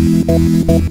Bum, bum, bum.